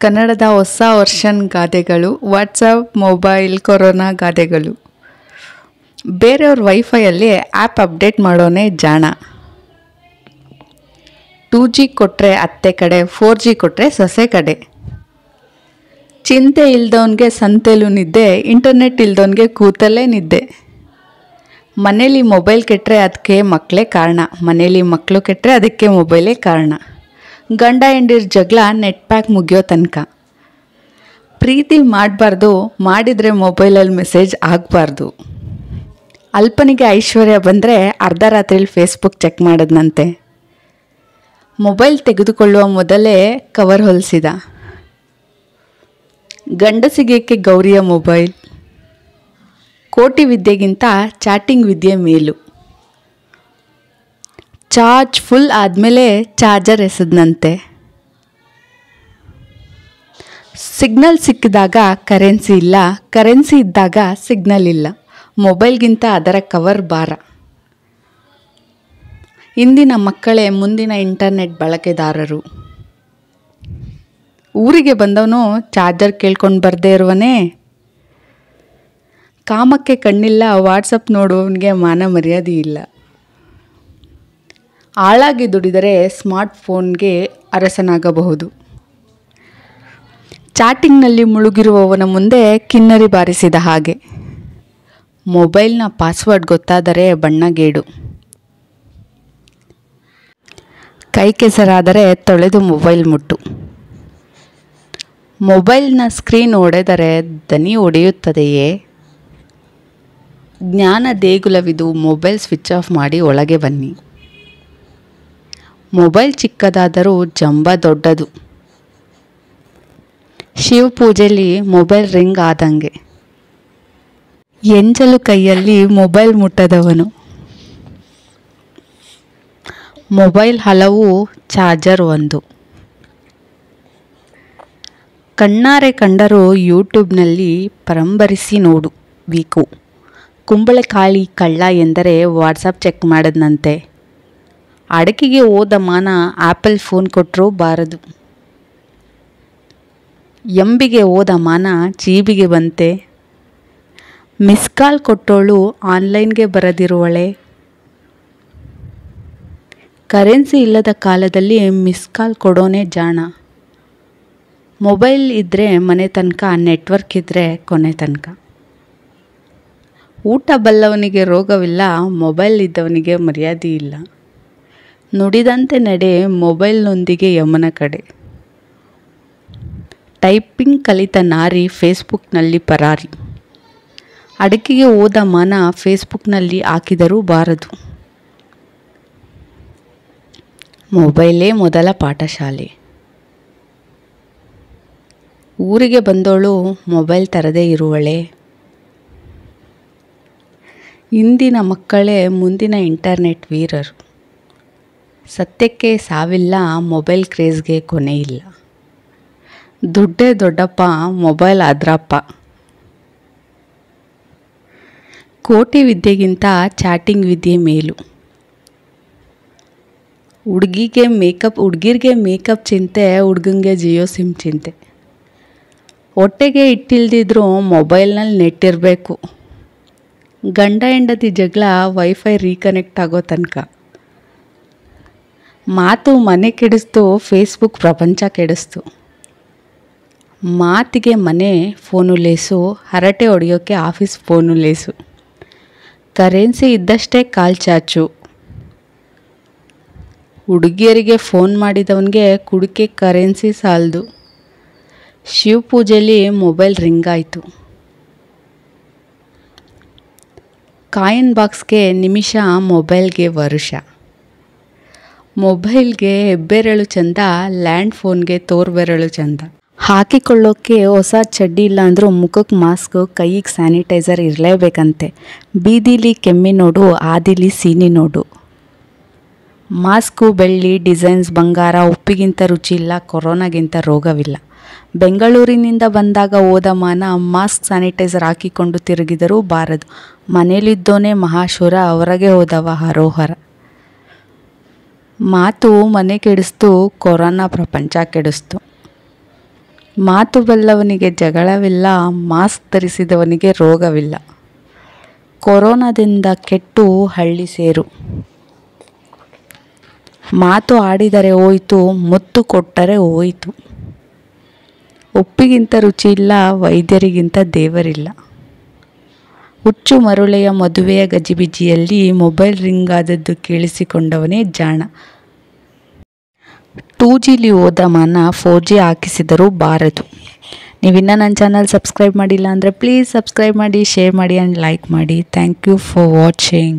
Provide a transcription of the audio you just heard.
ಕನ್ನಡದ ಹೊಸ ವರ್ಷನ್ ಗಾದೆಗಳು ವಾಟ್ಸಪ್ ಮೊಬೈಲ್ ಕೊರೋನಾ ಗಾದೆಗಳು. ಬೇರೆಯವ್ರ ವೈಫೈಯಲ್ಲಿ ಆ್ಯಪ್ ಅಪ್ಡೇಟ್ ಮಾಡೋನೇ ಜಾಣ. ಟೂ ಜಿ ಕೊಟ್ಟರೆ ಅತ್ತೆ ಕಡೆ ಫೋರ್ ಜಿ ಕೊಟ್ಟರೆ ಸೊಸೆ ಕಡೆ. ಚಿಂತೆ ಇಲ್ದವನಿಗೆ ಸಂತೆಲೂ ನಿದ್ದೆ ಇಂಟರ್ನೆಟ್ ಇಲ್ದವನಿಗೆ ಕೂತಲ್ಲೇ ನಿದ್ದೆ. ಮನೇಲಿ ಮೊಬೈಲ್ ಕೆಟ್ಟರೆ ಅದಕ್ಕೆ ಮಕ್ಕಳೇ ಕಾರಣ. ಮನೇಲಿ ಮಕ್ಕಳು ಕೆಟ್ಟರೆ ಅದಕ್ಕೆ ಮೊಬೈಲೇ ಕಾರಣ. ಗಂಡ ಹೆಂಡಿರ್ ಜಗಳ ನೆಟ್ ಪ್ಯಾಕ್ ಮುಗಿಯೋ ತನಕ. ಪ್ರೀತಿ ಮಾಡಬಾರ್ದು, ಮಾಡಿದರೆ ಮೊಬೈಲಲ್ಲಿ ಮೆಸೇಜ್ ಆಗಬಾರ್ದು. ಅಲ್ಪನಿಗೆ ಐಶ್ವರ್ಯ ಬಂದರೆ ಅರ್ಧ ರಾತ್ರಿಲಿ ಫೇಸ್ಬುಕ್ ಚೆಕ್ ಮಾಡಿದ್ನಂತೆ. ಮೊಬೈಲ್ ತೆಗೆದುಕೊಳ್ಳುವ ಮೊದಲೇ ಕವರ್ ಹೊಲಿಸಿದ. ಗಂಡಸಿಗೇಕೆ ಗೌರಿಯ ಮೊಬೈಲ್? ಕೋಟಿ ವಿದ್ಯೆಗಿಂತ ಚಾಟಿಂಗ್ ವಿದ್ಯೆ ಮೇಲು. ಚಾರ್ಜ್ ಫುಲ್ ಆದಮೇಲೆ ಚಾರ್ಜರ್ ಎಸೆದ್ನಂತೆ. ಸಿಗ್ನಲ್ ಸಿಕ್ಕಿದಾಗ ಕರೆನ್ಸಿ ಇಲ್ಲ. ಕರೆನ್ಸಿ ಇದ್ದಾಗ ಸಿಗ್ನಲ್ ಇಲ್ಲ. ಮೊಬೈಲ್ಗಿಂತ ಅದರ ಕವರ್ ಭಾರ. ಇಂದಿನ ಮಕ್ಕಳೇ ಮುಂದಿನ ಇಂಟರ್ನೆಟ್ ಬಳಕೆದಾರರು. ಊರಿಗೆ ಬಂದವನು ಚಾರ್ಜರ್ ಕೇಳ್ಕೊಂಡು ಬರದೇ ಇರುವನೇ. ಕಾಮಕ್ಕೆ ಕಣ್ಣಿಲ್ಲ, ವಾಟ್ಸಪ್ ನೋಡುವವನಿಗೆ ಮಾನ ಮರ್ಯಾದೆ ಇಲ್ಲ. ಆಳಾಗಿ ದುಡಿದರೆ ಸ್ಮಾರ್ಟ್ ಫೋನ್ಗೆ ಅರಸನಾಗಬಹುದು. ಚಾಟಿಂಗ್ನಲ್ಲಿ ಮುಳುಗಿರುವವನ ಮುಂದೆ ಕಿನ್ನರಿ ಬಾರಿಸಿದ ಹಾಗೆ. ಮೊಬೈಲ್ನ ಪಾಸ್ವರ್ಡ್ ಗೊತ್ತಾದರೆ ಬಣ್ಣಗೇಡು ಕೈ ಕೆಸರಾದರೆ ತೊಳೆದು ಮೊಬೈಲ್ ಮುಟ್ಟು. ಮೊಬೈಲ್ನ ಸ್ಕ್ರೀನ್ ಒಡೆದರೆ ದನಿ ಒಡೆಯುತ್ತದೆಯೇ? ಜ್ಞಾನ ದೇಗುಲವಿದು ಮೊಬೈಲ್ ಸ್ವಿಚ್ ಆಫ್ ಮಾಡಿ ಒಳಗೆ ಬನ್ನಿ. ಮೊಬೈಲ್ ಚಿಕ್ಕದಾದರೂ ಜಂಬ ದೊಡ್ಡದು. ಶಿವ ಪೂಜೆಯಲ್ಲಿ ಮೊಬೈಲ್ ರಿಂಗ್ ಆದಂಗೆ. ಎಂಜಲು ಕೈಯಲ್ಲಿ ಮೊಬೈಲ್ ಮುಟ್ಟದವನು. ಮೊಬೈಲ್ ಹಲವು ಚಾರ್ಜರ್ ಒಂದು. ಕಣ್ಣಾರೆ ಕಂಡರೂ ಯೂಟ್ಯೂಬ್ನಲ್ಲಿ ಪರಂಬರಿಸಿ ನೋಡು ವೀಕು. ಕುಂಬಳಕಾಳಿ ಕಳ್ಳ ಎಂದರೆ ವಾಟ್ಸಪ್ ಚೆಕ್ ಮಾಡದ್ನಂತೆ. ಅಡಕೆಗೆ ಹೋದ ಮಾನ ಆ್ಯಪಲ್ ಫೋನ್ ಕೊಟ್ಟರೂ ಬಾರದು. ಎಂಬಿಗೆ ಹೋದ ಮಾನ ಜೀಬಿಗೆ ಬಂತೆ. Miss call ಕೊಟ್ಟೋಳು ಆನ್ಲೈನ್ಗೆ ಬರದಿರುವಳೆ. ಕರೆನ್ಸಿ ಇಲ್ಲದ ಕಾಲದಲ್ಲಿ ಮಿಸ್ ಕಾಲ್ ಕೊಡೋನೇ ಜಾಣ. ಮೊಬೈಲ್ ಇದ್ದರೆ ಮನೆ ತನಕ, ನೆಟ್ವರ್ಕ್ ಇದ್ದರೆ ಕೊನೆ ತನಕ. ಊಟ ಬಲ್ಲವನಿಗೆ ರೋಗವಿಲ್ಲ, ಮೊಬೈಲ್ ಇದ್ದವನಿಗೆ ಮರ್ಯಾದೆ ಇಲ್ಲ. ನುಡಿದಂತೆ ನಡೆ ಮೊಬೈಲ್ನೊಂದಿಗೆ ಯಮನ ಕಡೆ. ಟೈಪಿಂಗ್ ಕಲಿತ ನಾರಿ ಫೇಸ್ಬುಕ್ನಲ್ಲಿ ಪರಾರಿ. ಅಡಕೆಗೆ ಹೋದ ಮನ ಫೇಸ್ಬುಕ್ನಲ್ಲಿ ಹಾಕಿದರೂ ಬಾರದು. ಮೊಬೈಲೇ ಮೊದಲ ಪಾಠಶಾಲೆ. ಊರಿಗೆ ಬಂದವಳು ಮೊಬೈಲ್ ತರದೇ ಇರುವಳೆ. ಇಂದಿನ ಮಕ್ಕಳೇ ಮುಂದಿನ ಇಂಟರ್ನೆಟ್ ವೀರರು. ಸತ್ಯಕ್ಕೆ ಸಾವಿಲ್ಲ, ಮೊಬೈಲ್ ಕ್ರೇಜ್ಗೆ ಕೊನೆ ಇಲ್ಲ. ದುಡ್ಡೇ ದೊಡ್ಡಪ್ಪ, ಮೊಬೈಲ್ ಆದ್ರಪ್ಪ ಕೋಟಿ ವಿದ್ಯೆಗಿಂತ ಚಾಟಿಂಗ್ ವಿದ್ಯೆ ಮೇಲು. ಹುಡುಗಿಗೆ ಮೇಕಪ್, ಹುಡುಗಿರಿಗೆ ಮೇಕಪ್ ಚಿಂತೆ, ಹುಡುಗಂಗೆ ಜಿಯೋ ಸಿಮ್ ಚಿಂತೆ. ಹೊಟ್ಟೆಗೆ ಇಟ್ಟಿಲ್ದಿದ್ರೂ ಮೊಬೈಲ್ನಲ್ಲಿ ನೆಟ್ಟಿರಬೇಕು ಗಂಡ ಹೆಂಡತಿ ಜಗಳ ವೈಫೈ ರೀಕನೆಕ್ಟ್ ಆಗೋ ತನಕ. ಮಾತು ಮನೆ ಕೆಡಿಸ್ತು ಫೇಸ್ಬುಕ್ ಪ್ರಪಂಚ ಕೆಡಿಸ್ತು. ಮಾತಿಗೆ ಮನೆ ಫೋನು ಲೇಸು, ಹರಟೆ ಹೊಡೆಯೋಕ್ಕೆ ಆಫೀಸ್ ಫೋನು ಲೇಸು. ಕರೆನ್ಸಿ ಇದ್ದಷ್ಟೇ ಕಾಲ್ ಚಾಚು. ಹುಡುಗಿಯರಿಗೆ ಫೋನ್ ಮಾಡಿದವನಿಗೆ ಕುಡಿಕೆ ಕರೆನ್ಸಿ ಸಾಲದು. ಶಿವ ಪೂಜೆಯಲ್ಲಿ ಮೊಬೈಲ್ ರಿಂಗ್ ಆಯಿತು ಕಾಯಿನ್ ಬಾಕ್ಸ್ಗೆ ನಿಮಿಷ, ಮೊಬೈಲ್ಗೆ ವರುಷ. ಮೊಬೈಲ್ಗೆ ಹೆಬ್ಬೆರಳು ಚಂದ ಲ್ಯಾಂಡ್ ಫೋನ್ಗೆ ತೋರ್ಬೆರಳು ಚಂದ. ಹಾಕಿಕೊಳ್ಳೋಕ್ಕೆ ಹೊಸ ಚಡ್ಡಿ ಇಲ್ಲ ಅಂದರೂ ಮುಖಕ್ಕೆ ಮಾಸ್ಕ್, ಕೈಗೆ ಸ್ಯಾನಿಟೈಸರ್ ಇರಲೇಬೇಕಂತೆ. ಬೀದಿಲಿ ಕೆಮ್ಮಿ ನೋಡು, ಆದಿಲಿ ಸೀನಿ ನೋಡು. ಮಾಸ್ಕು, ಬೆಳ್ಳಿ, ಡಿಸೈನ್ಸ್, ಬಂಗಾರ, ಉಪ್ಪಿಗಿಂತ ರುಚಿ ಇಲ್ಲ, ಕೊರೋನಾಗಿಂತ ರೋಗವಿಲ್ಲ. ಬೆಂಗಳೂರಿನಿಂದ ಬಂದಾಗ ಹೋದ ಮಾನ ಮಾಸ್ಕ್, ಸ್ಯಾನಿಟೈಸರ್ ಹಾಕಿಕೊಂಡು ತಿರುಗಿದರೂ ಬಾರದು. ಮನೇಲಿದ್ದೋನೇ ಮಹಾಶೂರ ಹೊರಗೆ ಹೋದವ ಹರೋಹರ. ಮಾತು ಮನೆ ಕೆಡಿಸ್ತು, ಕೊರೋನಾ ಪ್ರಪಂಚ ಕೆಡಿಸ್ತು. ಮಾತು ಬಲ್ಲವನಿಗೆ ಜಗಳವಿಲ್ಲ, ಮಾಸ್ಕ್ ಧರಿಸಿದವನಿಗೆ ರೋಗವಿಲ್ಲ. ಕೊರೋನಾದಿಂದ ಕೆಟ್ಟು ಹಳ್ಳಿ ಸೇರು. ಮಾತು ಆಡಿದರೆ ಹೋಯಿತು, ಮುತ್ತು ಕೊಟ್ಟರೆ ಹೋಯಿತು. ಉಪ್ಪಿಗಿಂತ ರುಚಿ ಇಲ್ಲ, ವೈದ್ಯರಿಗಿಂತ ದೇವರಿಲ್ಲ. ಹುಚ್ಚು ಮರುಳೆಯ ಮದುವೆಯ ಗಜಿಬಿಜಿಯಲ್ಲಿ ಮೊಬೈಲ್ ರಿಂಗ್ ಆದದ್ದು ಕೇಳಿಸಿಕೊಂಡವನೇ ಜಾಣ. ಟೂ ಜಿಲಿ ಹೋದ ಮನ ಫೋರ್ ಜಿ ಹಾಕಿಸಿದರೂ ಬಾರದು. ನೀವಿನ್ನ ನನ್ನ ಚಾನಲ್ ಸಬ್ಸ್ಕ್ರೈಬ್ ಮಾಡಿಲ್ಲ ಅಂದರೆ ಪ್ಲೀಸ್ ಸಬ್ಸ್ಕ್ರೈಬ್ ಮಾಡಿ, ಶೇರ್ ಮಾಡಿ ಆ್ಯಂಡ್ ಲೈಕ್ ಮಾಡಿ. Thank you for watching